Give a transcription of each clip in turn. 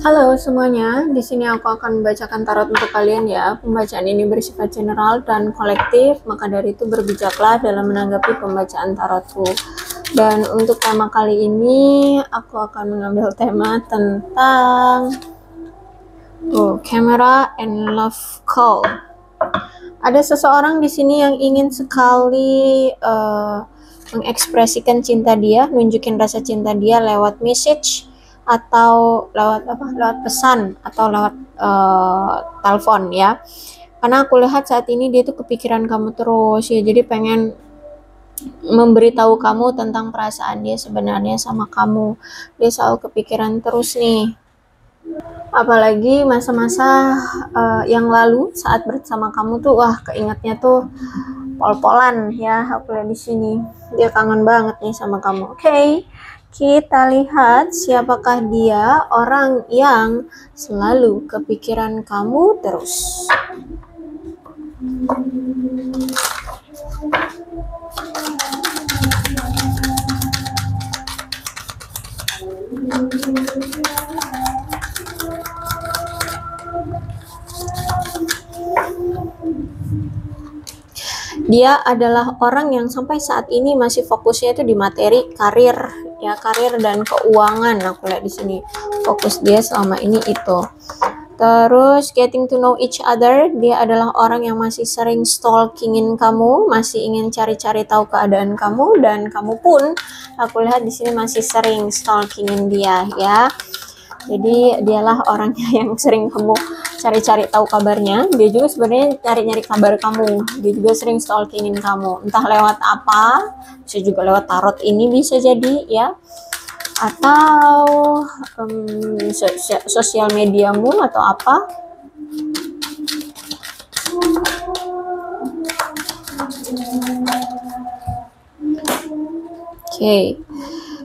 Halo semuanya, di sini aku akan membacakan tarot untuk kalian ya. Pembacaan ini bersifat general dan kolektif, maka dari itu berbijaklah dalam menanggapi pembacaan tarotku. Dan untuk tema kali ini, aku akan mengambil tema tentang oh, camera and love call. Ada seseorang di sini yang ingin sekali uh, mengekspresikan cinta dia, nunjukin rasa cinta dia lewat message atau lewat apa lewat pesan atau lewat uh, telepon ya. Karena aku lihat saat ini dia tuh kepikiran kamu terus ya. Jadi pengen memberitahu kamu tentang perasaan dia sebenarnya sama kamu. Dia selalu kepikiran terus nih. Apalagi masa-masa uh, yang lalu saat bersama kamu tuh wah keingetnya tuh pol-polan ya. Aku lihat di sini dia kangen banget nih sama kamu. Oke. okay? Kita lihat siapakah dia orang yang selalu kepikiran kamu terus. Dia adalah orang yang sampai saat ini masih fokusnya itu di materi, karir, ya karir dan keuangan. Aku lihat di sini fokus dia selama ini itu. Terus getting to know each other dia adalah orang yang masih sering stalkingin kamu masih ingin cari-cari tahu keadaan kamu dan kamu pun aku lihat di sini masih sering stalkingin dia ya jadi dialah orangnya yang sering kamu cari-cari tahu kabarnya. Dia juga sebenarnya cari-nyari kabar kamu. Dia juga sering stalkingin kamu. Entah lewat apa bisa juga lewat tarot ini bisa jadi ya. Atau um, sosial mediamu atau apa. Oke. Okay.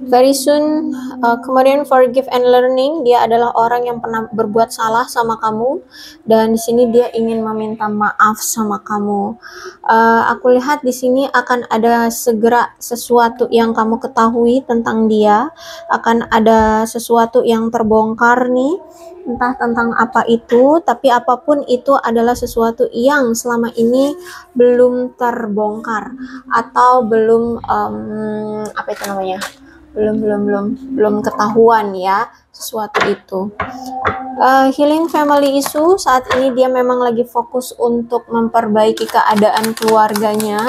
Very soon, uh, kemudian forgive and learning, dia adalah orang yang pernah berbuat salah sama kamu dan di sini dia ingin meminta maaf sama kamu. Uh, aku lihat di sini akan ada segera sesuatu yang kamu ketahui tentang dia, akan ada sesuatu yang terbongkar nih entah tentang apa itu, tapi apa pun itu adalah sesuatu yang selama ini belum terbongkar atau belum um, apa itu namanya belum belum belum belum ketahuan ya sesuatu itu. Uh, healing family issue saat ini dia memang lagi fokus untuk memperbaiki keadaan keluarganya.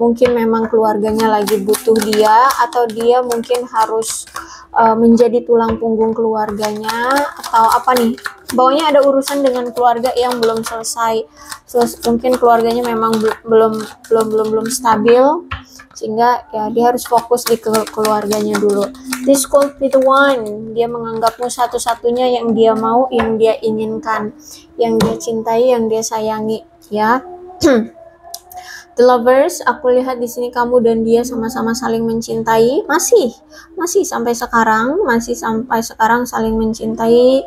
Mungkin memang keluarganya lagi butuh dia atau dia mungkin harus uh, menjadi tulang punggung keluarganya atau apa nih? Bawahnya ada urusan dengan keluarga yang belum selesai. Seles mungkin keluarganya memang belum belum belum belum stabil sehingga ya dia harus fokus di keluarganya dulu this could be the one dia menganggapmu satu-satunya yang dia mau yang dia inginkan yang dia cintai yang dia sayangi ya. The lovers, aku lihat di sini kamu dan dia sama-sama saling mencintai, masih, masih sampai sekarang, masih sampai sekarang saling mencintai,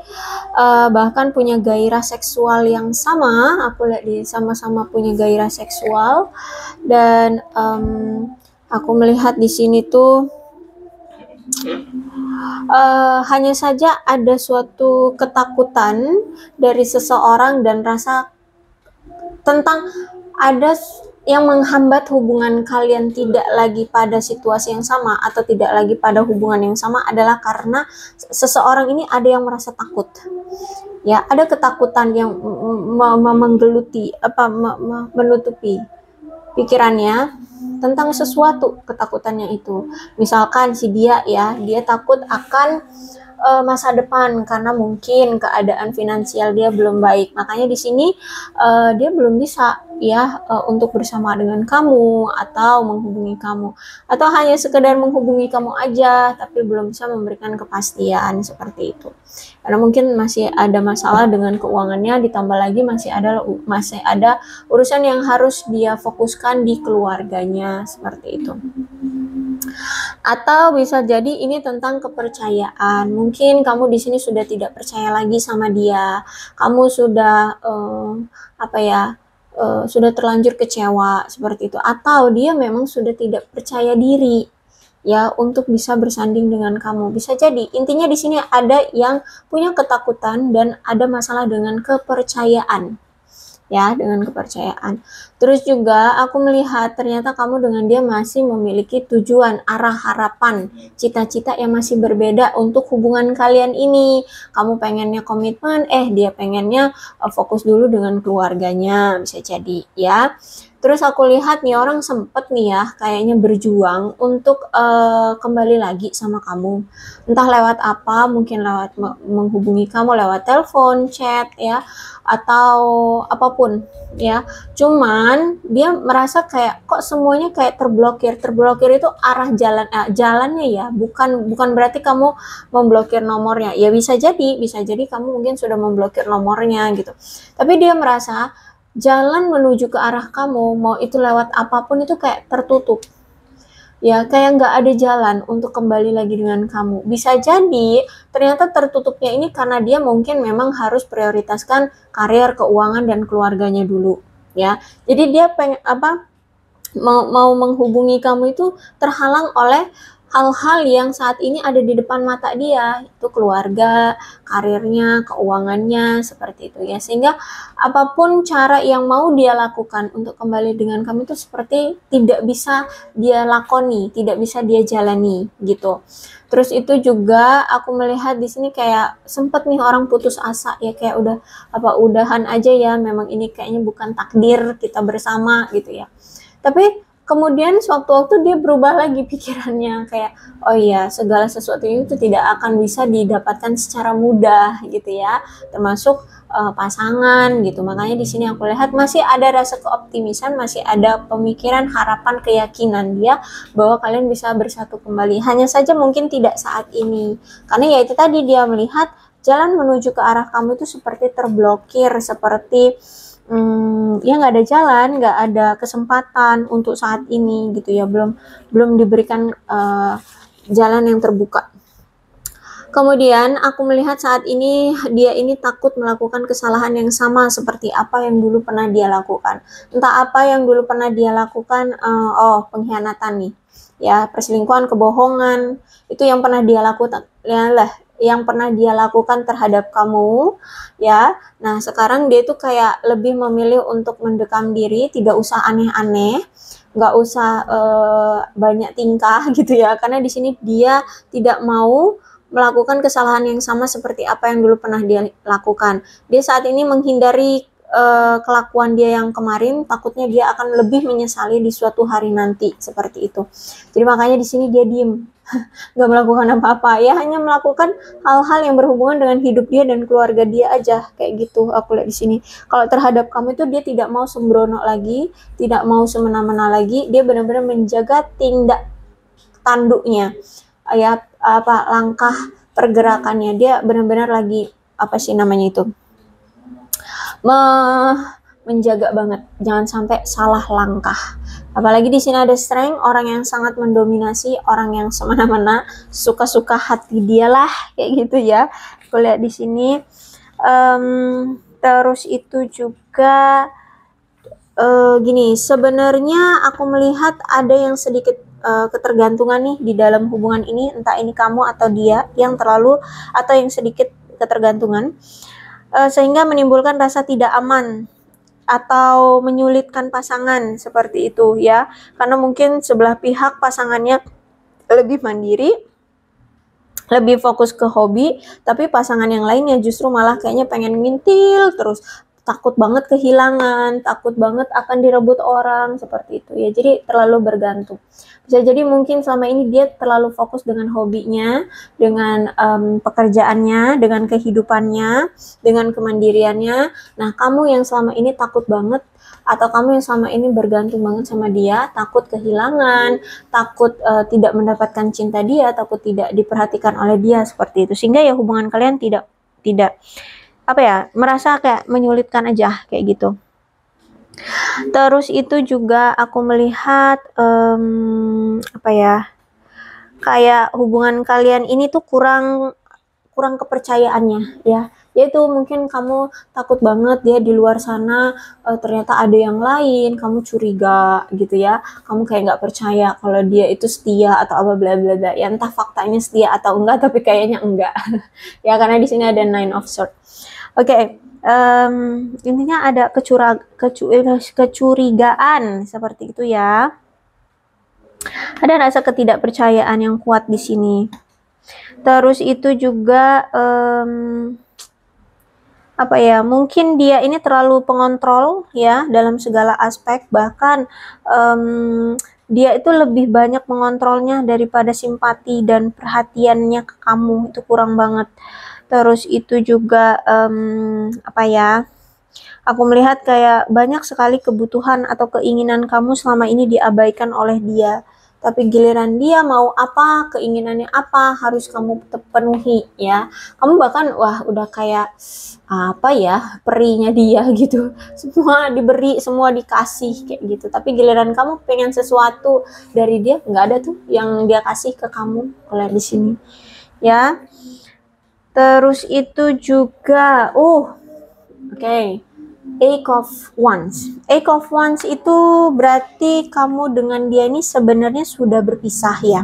uh, bahkan punya gairah seksual yang sama. Aku lihat di sama-sama punya gairah seksual. Dan um, aku melihat di sini tuh uh, hanya saja ada suatu ketakutan dari seseorang dan rasa tentang ada yang menghambat hubungan kalian tidak lagi pada situasi yang sama atau tidak lagi pada hubungan yang sama adalah karena seseorang ini ada yang merasa takut. Ya ada ketakutan yang menggeluti apa menutupi pikirannya tentang sesuatu ketakutannya itu. Misalkan si dia ya dia takut akan uh, masa depan karena mungkin keadaan finansial dia belum baik. Makanya di sini uh, dia belum bisa ya uh, untuk bersama dengan kamu atau menghubungi kamu atau hanya sekedar menghubungi kamu aja tapi belum bisa memberikan kepastian seperti itu. Karena mungkin masih ada masalah dengan keuangannya ditambah lagi masih ada masih ada urusan yang harus dia fokuskan di keluarganya seperti itu. Atau bisa jadi ini tentang kepercayaan. Mungkin kamu di sini sudah tidak percaya lagi sama dia. Kamu sudah uh, apa ya? Uh, sudah terlanjur kecewa seperti itu atau dia memang sudah tidak percaya diri ya untuk bisa bersanding dengan kamu. Bisa jadi intinya di sini ada yang punya ketakutan dan ada masalah dengan kepercayaan. Ya, dengan kepercayaan. Terus juga aku melihat ternyata kamu dengan dia masih memiliki tujuan, arah harapan, cita-cita yang masih berbeda untuk hubungan kalian ini. Kamu pengennya komitmen, eh dia pengennya uh, fokus dulu dengan keluarganya, bisa jadi ya. Terus aku lihat nih orang sempet nih ya kayaknya berjuang untuk uh, kembali lagi sama kamu. Entah lewat apa, mungkin lewat menghubungi kamu lewat telepon, chat ya, atau apa pun ya. Cuman dia merasa kayak kok semuanya kayak terblokir. Terblokir itu arah jalan eh, jalannya ya, bukan bukan berarti kamu memblokir nomornya. Ya bisa jadi, bisa jadi kamu mungkin sudah memblokir nomornya gitu. Tapi dia merasa jalan menuju ke arah kamu, mau itu lewat apa pun itu kayak tertutup. Ya, kayak nggak ada jalan untuk kembali lagi dengan kamu. Bisa jadi ternyata tertutupnya ini karena dia mungkin memang harus prioritaskan karir, keuangan, dan keluarganya dulu. Ya, jadi dia pengen apa? Mau, mau menghubungi kamu itu terhalang oleh hal-hal yang saat ini ada di depan mata dia itu keluarga, karirnya, keuangannya seperti itu ya sehingga apa pun cara yang mau dia lakukan untuk kembali dengan kamu itu seperti tidak bisa dia lakoni, tidak bisa dia jalani gitu. Terus itu juga aku melihat di sini kayak sempet nih orang putus asa ya kayak udah apa udahan aja ya memang ini kayaknya bukan takdir kita bersama gitu ya. Tapi kemudian sewaktu-waktu dia berubah lagi pikirannya kayak oh iya segala sesuatu itu tidak akan bisa didapatkan secara mudah gitu ya. Termasuk uh, pasangan gitu. Makanya di sini aku lihat masih ada rasa keoptimisan masih ada pemikiran harapan keyakinan dia bahwa kalian bisa bersatu kembali. Hanya saja mungkin tidak saat ini. Karena ya itu tadi dia melihat jalan menuju ke arah kamu itu seperti terblokir seperti hmm, ya nggak ada jalan, nggak ada kesempatan untuk saat ini gitu ya, belum belum diberikan uh, jalan yang terbuka. Kemudian aku melihat saat ini dia ini takut melakukan kesalahan yang sama seperti apa yang dulu pernah dia lakukan. Entah apa yang dulu pernah dia lakukan, uh, oh pengkhianatan nih, ya perselingkuhan, kebohongan itu yang pernah dia lakukan. Ya lah, yang pernah dia lakukan terhadap kamu ya. Nah sekarang dia itu kayak lebih memilih untuk mendekam diri tidak usah aneh-aneh nggak usah uh, banyak tingkah gitu ya. Karena di sini dia tidak mau melakukan kesalahan yang sama seperti apa yang dulu pernah dia lakukan. Dia saat ini menghindari uh, kelakuan dia yang kemarin takutnya dia akan lebih menyesali di suatu hari nanti seperti itu. Jadi makanya di sini dia diem. Nggak melakukan apa-apa. Ya hanya melakukan hal-hal yang berhubungan dengan hidup dia dan keluarga dia aja kayak gitu. Aku lihat di sini. Kalau terhadap kamu itu dia tidak mau sembrono lagi tidak mau semena-mena lagi. Dia benar-benar menjaga tindak tanduknya. Ya apa langkah pergerakannya. Dia benar-benar lagi apa sih namanya itu Me menjaga banget jangan sampai salah langkah Apalagi di sini ada strength, orang yang sangat mendominasi, orang yang semena-mena, suka-suka hati dia lah, kayak gitu ya. Aku lihat di sini. Um, terus itu juga uh, gini, sebenarnya aku melihat ada yang sedikit uh, ketergantungan nih di dalam hubungan ini, entah ini kamu atau dia yang terlalu atau yang sedikit ketergantungan, uh, sehingga menimbulkan rasa tidak aman atau menyulitkan pasangan seperti itu ya. Karena mungkin sebelah pihak pasangannya lebih mandiri lebih fokus ke hobi tapi pasangan yang lainnya justru malah kayaknya pengen ngintil terus takut banget kehilangan, takut banget akan direbut orang seperti itu ya. Jadi terlalu bergantung. Bisa jadi mungkin selama ini dia terlalu fokus dengan hobinya, dengan um, pekerjaannya, dengan kehidupannya, dengan kemandiriannya. Nah, kamu yang selama ini takut banget atau kamu yang selama ini bergantung banget sama dia, takut kehilangan, takut uh, tidak mendapatkan cinta dia, takut tidak diperhatikan oleh dia seperti itu. Sehingga ya hubungan kalian tidak tidak apa ya merasa kayak menyulitkan aja kayak gitu. Terus itu juga aku melihat um, apa ya kayak hubungan kalian ini tuh kurang kurang kepercayaannya ya. Yaitu mungkin kamu takut banget dia di luar sana uh, ternyata ada yang lain kamu curiga gitu ya. Kamu kayak nggak percaya kalau dia itu setia atau apa bla bla bla. Ya entah faktanya setia atau enggak tapi kayaknya enggak. Ya karena di sini ada nine of sword oke okay. um, intinya ada kecu kecurigaan seperti itu ya ada rasa ketidakpercayaan yang kuat di sini. Terus itu juga um, apa ya? Mungkin dia ini terlalu pengontrol ya dalam segala aspek. Bahkan um, dia itu lebih banyak mengontrolnya daripada simpati dan perhatiannya ke kamu itu kurang banget. Terus itu juga um, apa ya? Aku melihat kayak banyak sekali kebutuhan atau keinginan kamu selama ini diabaikan oleh dia. Tapi giliran dia mau apa, keinginannya apa, harus kamu penuhi ya. Kamu bahkan wah udah kayak apa ya, perinya dia gitu. Semua diberi, semua dikasih kayak gitu. Tapi giliran kamu pengen sesuatu dari dia, nggak ada tuh yang dia kasih ke kamu. Kalau di sini ya. Terus itu juga, oh, oke. Okay Eight of Wands. Eight of Wands itu berarti kamu dengan dia ini sebenarnya sudah berpisah ya.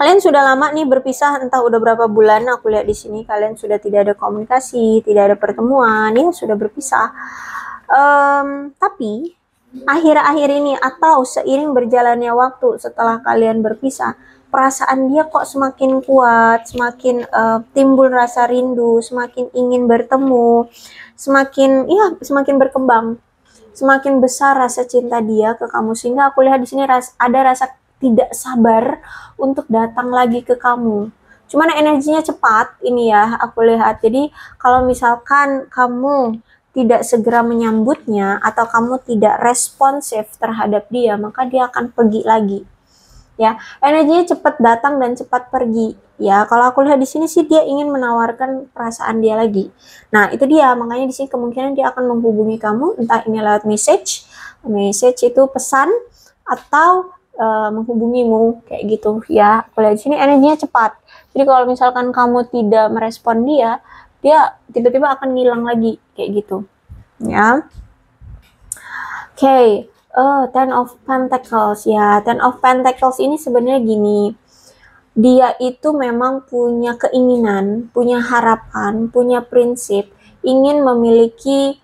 Kalian sudah lama nih berpisah, entah udah berapa bulan. Aku lihat di sini kalian sudah tidak ada komunikasi, tidak ada pertemuan, ya sudah berpisah. Um, tapi akhir-akhir ini atau seiring berjalannya waktu setelah kalian berpisah, perasaan dia kok semakin kuat, semakin uh, timbul rasa rindu, semakin ingin bertemu semakin ya semakin berkembang semakin besar rasa cinta dia ke kamu. Sehingga aku lihat di sini ras, ada rasa tidak sabar untuk datang lagi ke kamu. Cuman energinya cepat ini ya aku lihat. Jadi kalau misalkan kamu tidak segera menyambutnya atau kamu tidak responsif terhadap dia maka dia akan pergi lagi ya energinya cepat datang dan cepat pergi. Ya kalau aku lihat di sini sih dia ingin menawarkan perasaan dia lagi. Nah itu dia. Makanya di sini kemungkinan dia akan menghubungi kamu entah ini lewat message. Message itu pesan atau uh, menghubungimu kayak gitu. Ya aku lihat di sini energinya cepat. Jadi kalau misalkan kamu tidak merespon dia dia tiba-tiba akan ngilang lagi kayak gitu. Ya. Oke. okay. Oh, Ten of Pentacles ya. Ten of Pentacles ini sebenarnya gini dia itu memang punya keinginan, punya harapan, punya prinsip, ingin memiliki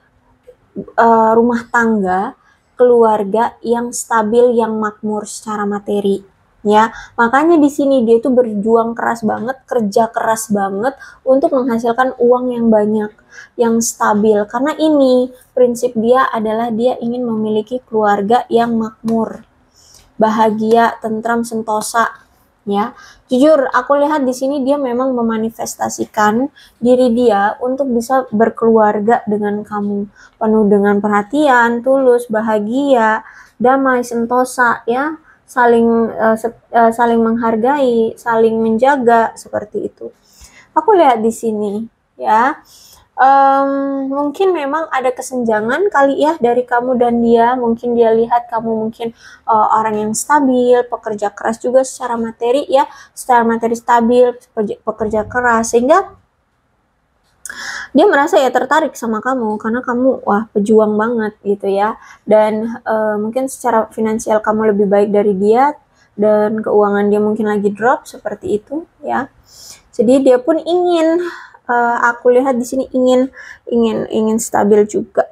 uh, rumah tangga, keluarga yang stabil, yang makmur secara materi. Ya, makanya di sini dia itu berjuang keras banget, kerja keras banget untuk menghasilkan uang yang banyak, yang stabil. Karena ini prinsip dia adalah dia ingin memiliki keluarga yang makmur, bahagia, tentram, sentosa, ya. Jujur aku lihat di sini dia memang memanifestasikan diri dia untuk bisa berkeluarga dengan kamu, penuh dengan perhatian, tulus, bahagia, damai, sentosa ya, saling uh, uh, saling menghargai, saling menjaga seperti itu. Aku lihat di sini ya um, mungkin memang ada kesenjangan kali ya dari kamu dan dia. Mungkin dia lihat kamu mungkin uh, orang yang stabil, pekerja keras juga secara materi ya, secara materi stabil, pekerja, pekerja keras sehingga dia merasa ya tertarik sama kamu karena kamu wah pejuang banget gitu ya dan uh, mungkin secara finansial kamu lebih baik dari dia dan keuangan dia mungkin lagi drop seperti itu ya jadi dia pun ingin uh, aku lihat di sini ingin ingin ingin stabil juga.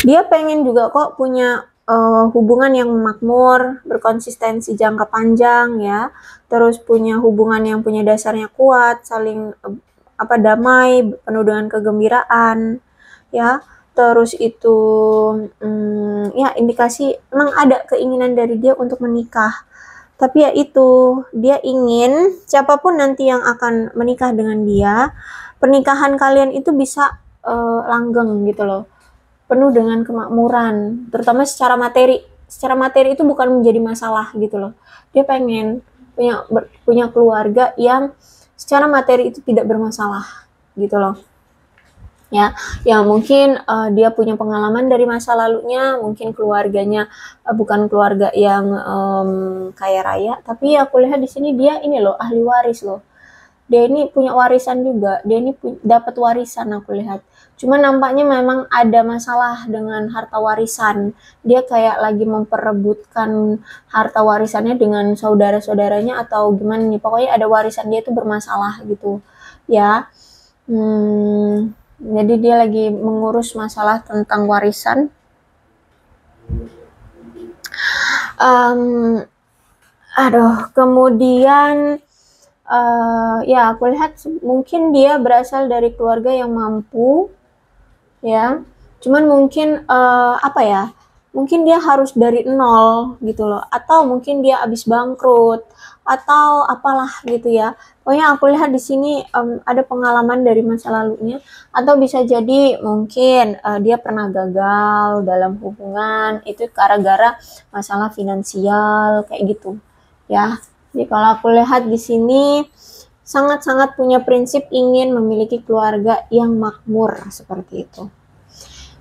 Dia pengen juga kok punya uh, hubungan yang makmur, berkonsistensi jangka panjang ya. Terus punya hubungan yang punya dasarnya kuat, saling uh, apa damai, penuh dengan kegembiraan ya. Terus itu hmm, ya indikasi emang ada keinginan dari dia untuk menikah tapi ya itu, dia ingin siapa pun nanti yang akan menikah dengan dia, pernikahan kalian itu bisa uh, langgeng gitu loh. Penuh dengan kemakmuran, terutama secara materi. Secara materi itu bukan menjadi masalah gitu loh. Dia pengen punya ber, punya keluarga yang secara materi itu tidak bermasalah gitu loh ya ya mungkin uh, dia punya pengalaman dari masa lalunya mungkin keluarganya uh, bukan keluarga yang um, kaya raya tapi aku lihat di sini dia ini loh ahli waris loh dia ini punya warisan juga. Dia ini dapat warisan aku lihat. Cuma nampaknya memang ada masalah dengan harta warisan. Dia kayak lagi memperebutkan harta warisannya dengan saudara-saudaranya atau gimana nih. Pokoknya ada warisan dia itu bermasalah gitu. Ya. Hmm, jadi dia lagi mengurus masalah tentang warisan. Um, aduh kemudian uh, ya aku lihat mungkin dia berasal dari keluarga yang mampu ya. Cuman mungkin uh, apa ya mungkin dia harus dari nol gitu loh. Atau mungkin dia habis bangkrut atau apalah gitu ya. Pokoknya aku lihat di sini um, ada pengalaman dari masa lalunya. Atau bisa jadi mungkin uh, dia pernah gagal dalam hubungan itu gara-gara masalah finansial kayak gitu ya jadi kalau aku lihat di sini sangat-sangat punya prinsip ingin memiliki keluarga yang makmur seperti itu.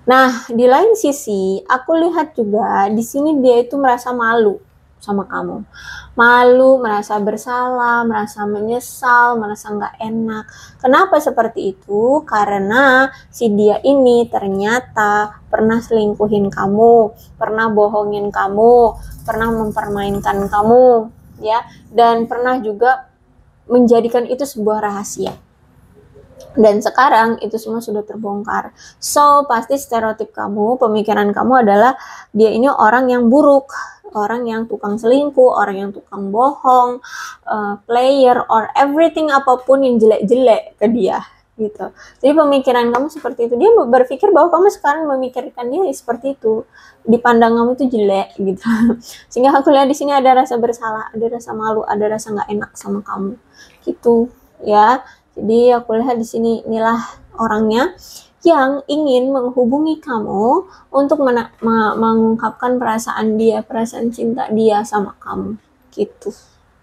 Nah, di lain sisi, aku lihat juga di sini dia itu merasa malu sama kamu. Malu, merasa bersalah, merasa menyesal, merasa nggak enak. Kenapa seperti itu? Karena si dia ini ternyata pernah selingkuhin kamu, pernah bohongin kamu, pernah mempermainkan kamu, ya, dan pernah juga menjadikan itu sebuah rahasia. Dan sekarang itu semua sudah terbongkar. So, pasti stereotip kamu, pemikiran kamu adalah dia ini orang yang buruk, orang yang tukang selingkuh, orang yang tukang bohong, uh, player, or everything apa pun yang jelek-jelek ke dia gitu. Jadi pemikiran kamu seperti itu. Dia berpikir bahwa kamu sekarang memikirkan dia seperti itu. Dipandang kamu itu jelek gitu. Sehingga aku lihat di sini ada rasa bersalah, ada rasa malu, ada rasa nggak enak sama kamu. Gitu ya. Jadi aku lihat di sini inilah orangnya yang ingin menghubungi kamu untuk mengungkapkan perasaan dia, perasaan cinta dia sama kamu, gitu,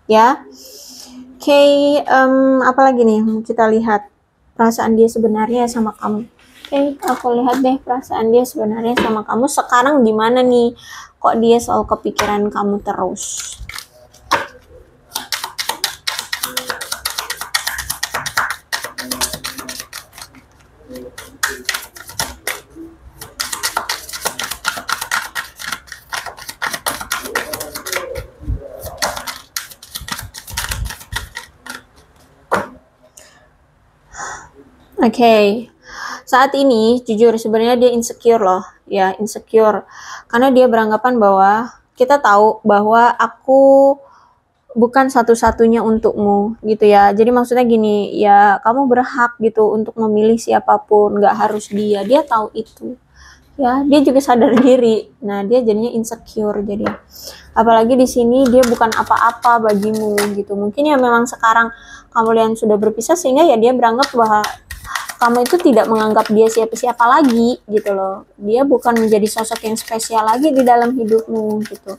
ya. Oke, okay, um, apa lagi nih? Kita lihat perasaan dia sebenarnya sama kamu. Oke, okay, aku lihat deh perasaan dia sebenarnya sama kamu. Sekarang di mana nih? Kok dia selalu kepikiran kamu terus? Oke. Okay. Saat ini jujur sebenarnya dia insecure loh, ya insecure. Karena dia beranggapan bahwa kita tahu bahwa aku bukan satu-satunya untukmu gitu ya. Jadi maksudnya gini, ya kamu berhak gitu untuk memilih siapa pun, nggak harus dia. Dia tahu itu. Ya, dia juga sadar diri. Nah, dia jadinya insecure jadi. Apalagi di sini dia bukan apa-apa bagimu gitu. Mungkin ya memang sekarang kamu lihat sudah berpisah sehingga ya dia beranggap bahwa kamu itu tidak menganggap dia siapa-siapa lagi gitu loh. Dia bukan menjadi sosok yang spesial lagi di dalam hidupmu gitu.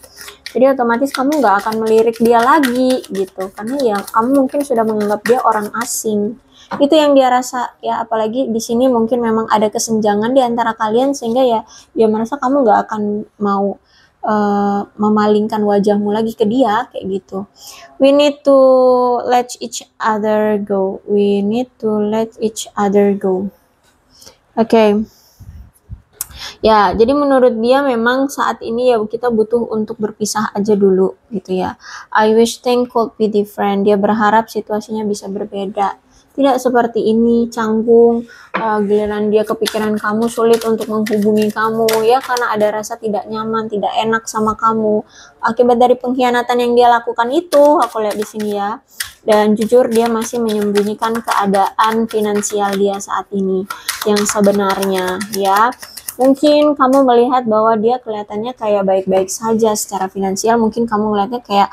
Jadi otomatis kamu nggak akan melirik dia lagi gitu. Karena ya kamu mungkin sudah menganggap dia orang asing. Itu yang dia rasa ya apalagi di sini mungkin memang ada kesenjangan di antara kalian sehingga ya dia merasa kamu nggak akan mau uh, memalingkan wajahmu lagi ke dia kayak gitu. We need to let each other go. We need to let each other go. Oke. Okay. Ya, jadi menurut dia memang saat ini ya kita butuh untuk berpisah aja dulu gitu ya. I wish things could be different. Dia berharap situasinya bisa berbeda tidak seperti ini canggung uh, giliran dia kepikiran kamu sulit untuk menghubungi kamu ya karena ada rasa tidak nyaman tidak enak sama kamu. Akibat dari pengkhianatan yang dia lakukan itu aku lihat di sini ya. Dan jujur dia masih menyembunyikan keadaan finansial dia saat ini yang sebenarnya ya. Mungkin kamu melihat bahwa dia kelihatannya kayak baik-baik saja secara finansial. Mungkin kamu melihatnya kayak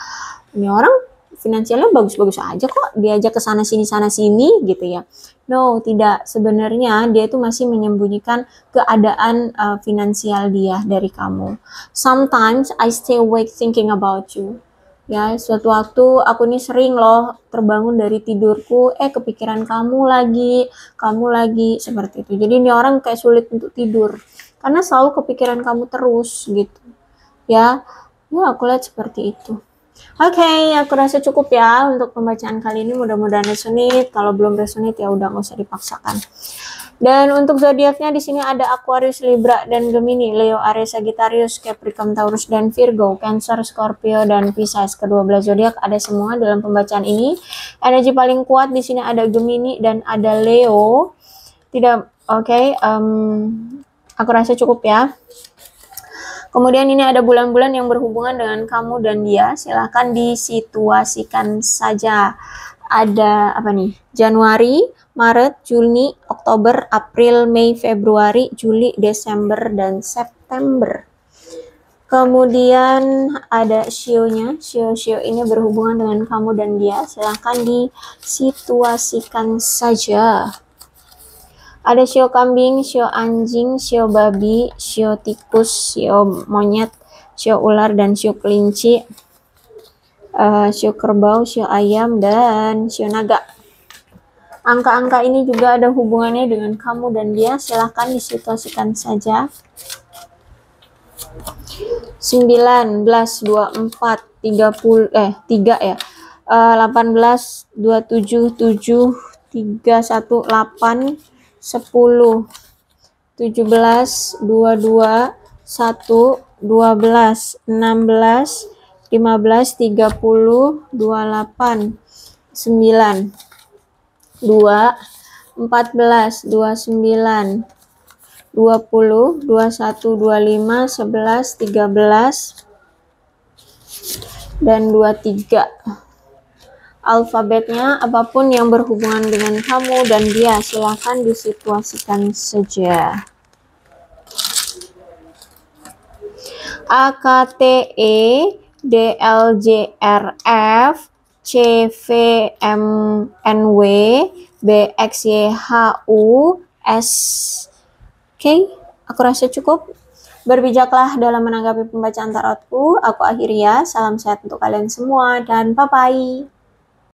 ini orang finansialnya bagus-bagus aja kok. Diajak ke sana sini sana sini gitu ya. No tidak. Sebenarnya dia itu masih menyembunyikan keadaan uh, finansial dia dari kamu. Sometimes I stay awake thinking about you. Ya suatu waktu aku ini sering loh terbangun dari tidurku. Eh kepikiran kamu lagi kamu lagi seperti itu. Jadi ini orang kayak sulit untuk tidur. Karena selalu kepikiran kamu terus gitu. Ya ya aku lihat seperti itu Oke, okay, aku rasa cukup ya untuk pembacaan kali ini. Mudah-mudahan resonate. Kalau belum resonate ya udah nggak usah dipaksakan. Dan untuk zodiaknya di sini ada Aquarius, Libra, dan Gemini, Leo, Aries, Sagittarius, Capricorn, Taurus, dan Virgo, Cancer, Scorpio, dan Pisces. Kedua belas zodiak ada semua dalam pembacaan ini. Energi paling kuat di sini ada Gemini dan ada Leo. Tidak, oke. Okay, um, aku rasa cukup ya. Kemudian ini ada bulan-bulan yang berhubungan dengan kamu dan dia. Silahkan disituasikan saja. Ada apa nih? Januari, Maret, Juni, Oktober, April, Mei, Februari, Juli, Desember, dan September. Kemudian ada shio-nya. Shio-shio ini berhubungan dengan kamu dan dia. Silahkan disituasikan saja. Ada shio kambing, shio anjing, shio babi, shio tikus, shio monyet, shio ular, dan shio kelinci. Uh, shio kerbau, shio ayam, dan shio naga. Angka-angka ini juga ada hubungannya dengan kamu dan dia. Silahkan disituasikan saja. 19, 24, 30, eh 3 ya. Uh, 18, 27, 7, 3, 1, 8, 10, 17, 22, 1, 12, 16, 15, 30, 28, 9, 2, 14, 29, 20, 21, 25, 11, 13, dan 23. Alfabetnya apa pun yang berhubungan dengan kamu dan dia silahkan disituasikan saja. A K T E D L J R F C V M N W B X Y H U S Oke, aku rasa cukup. Berbijaklah dalam menanggapi pembacaan tarotku. Aku akhiri ya. Salam sehat untuk kalian semua dan bye-bye.